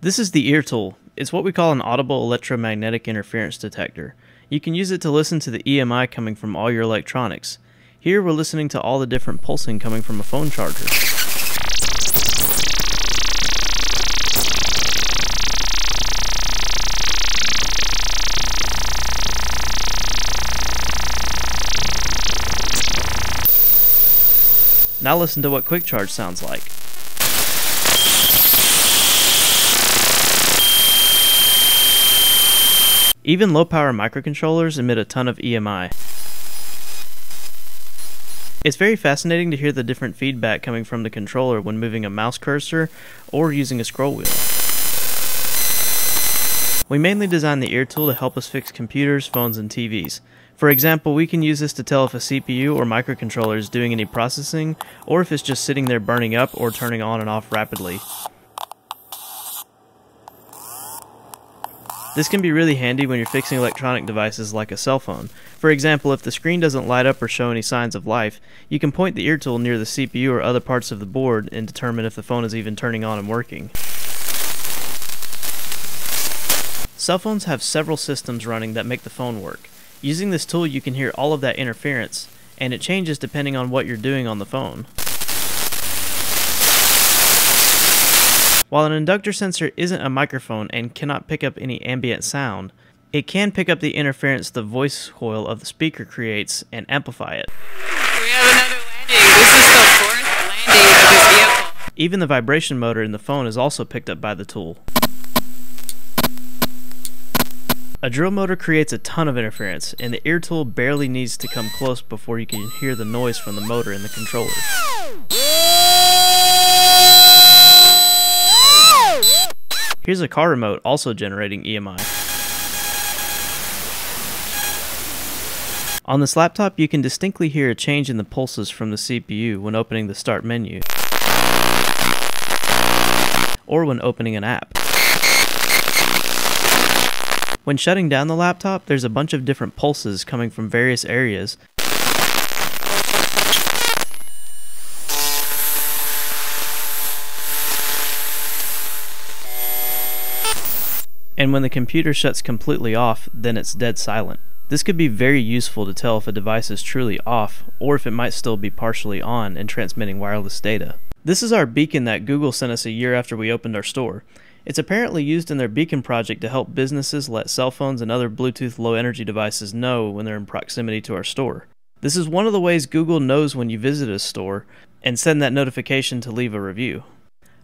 This is the ear tool. It's what we call an audible electromagnetic interference detector. You can use it to listen to the EMI coming from all your electronics. Here we're listening to all the different pulsing coming from a phone charger. Now listen to what quick charge sounds like. Even low power microcontrollers emit a ton of EMI. It's very fascinating to hear the different feedback coming from the controller when moving a mouse cursor or using a scroll wheel. We mainly designed the ear tool to help us fix computers, phones, and TVs. For example, we can use this to tell if a CPU or microcontroller is doing any processing, or if it's just sitting there burning up or turning on and off rapidly. This can be really handy when you're fixing electronic devices like a cell phone. For example, if the screen doesn't light up or show any signs of life, you can point the ear tool near the CPU or other parts of the board and determine if the phone is even turning on and working. Cell phones have several systems running that make the phone work. Using this tool you can hear all of that interference, and it changes depending on what you're doing on the phone. While an inductor sensor isn't a microphone and cannot pick up any ambient sound, it can pick up the interference the voice coil of the speaker creates and amplify it. We have another landing. This is the fourth landing of this vehicle. Even the vibration motor in the phone is also picked up by the tool. A drill motor creates a ton of interference, and the ear tool barely needs to come close before you can hear the noise from the motor in the controller. Here's a car remote also generating EMI. On this laptop, you can distinctly hear a change in the pulses from the CPU when opening the Start menu, or when opening an app. When shutting down the laptop, there's a bunch of different pulses coming from various areas and when the computer shuts completely off, then it's dead silent. This could be very useful to tell if a device is truly off, or if it might still be partially on and transmitting wireless data. This is our beacon that Google sent us a year after we opened our store. It's apparently used in their beacon project to help businesses let cell phones and other Bluetooth low energy devices know when they're in proximity to our store. This is one of the ways Google knows when you visit a store and send that notification to leave a review.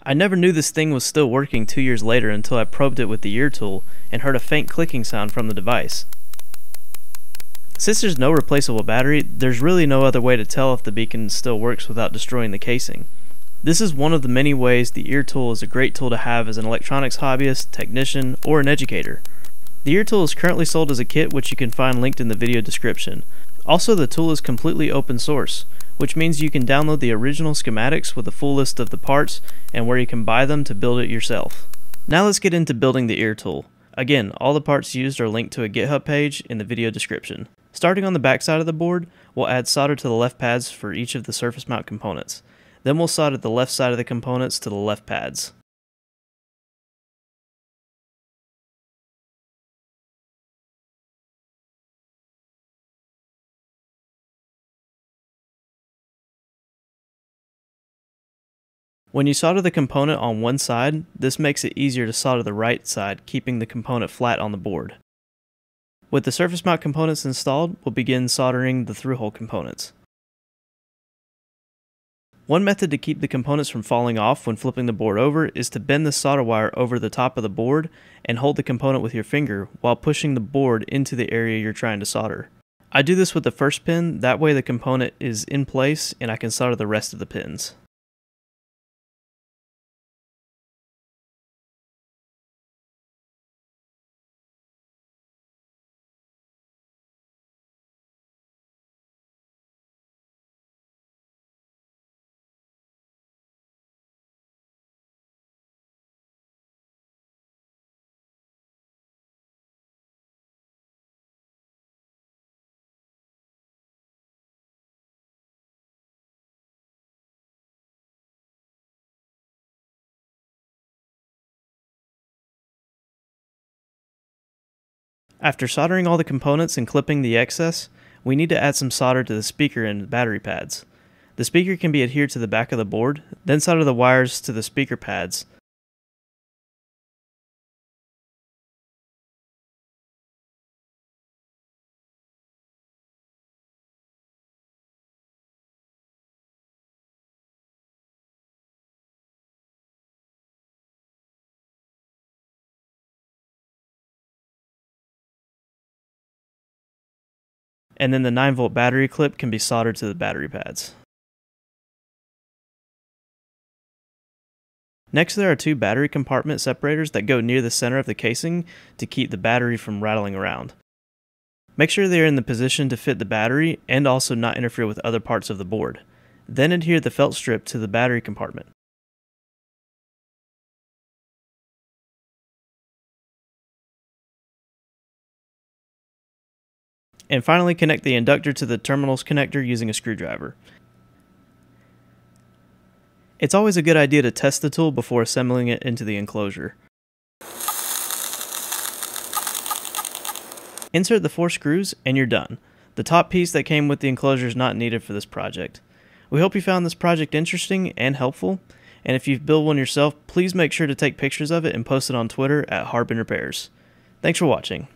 I never knew this thing was still working two years later until I probed it with the ear tool and heard a faint clicking sound from the device. Since there's no replaceable battery, there's really no other way to tell if the beacon still works without destroying the casing. This is one of the many ways the ear tool is a great tool to have as an electronics hobbyist, technician, or an educator. The ear tool is currently sold as a kit which you can find linked in the video description. Also the tool is completely open source, which means you can download the original schematics with a full list of the parts and where you can buy them to build it yourself. Now let's get into building the ear tool. Again, all the parts used are linked to a GitHub page in the video description. Starting on the back side of the board, we'll add solder to the left pads for each of the surface mount components. Then we'll solder the left side of the components to the left pads. When you solder the component on one side, this makes it easier to solder the right side, keeping the component flat on the board. With the surface mount components installed, we'll begin soldering the through-hole components. One method to keep the components from falling off when flipping the board over is to bend the solder wire over the top of the board and hold the component with your finger while pushing the board into the area you're trying to solder. I do this with the first pin, that way the component is in place and I can solder the rest of the pins. After soldering all the components and clipping the excess, we need to add some solder to the speaker and battery pads. The speaker can be adhered to the back of the board, then solder the wires to the speaker pads. And then the 9 volt battery clip can be soldered to the battery pads. Next, there are two battery compartment separators that go near the center of the casing to keep the battery from rattling around. Make sure they are in the position to fit the battery and also not interfere with other parts of the board. Then adhere the felt strip to the battery compartment. And finally connect the inductor to the terminals connector using a screwdriver. It's always a good idea to test the tool before assembling it into the enclosure. Insert the four screws and you're done. The top piece that came with the enclosure is not needed for this project. We hope you found this project interesting and helpful, and if you've built one yourself, please make sure to take pictures of it and post it on Twitter at Harbin Repairs. Thanks for watching.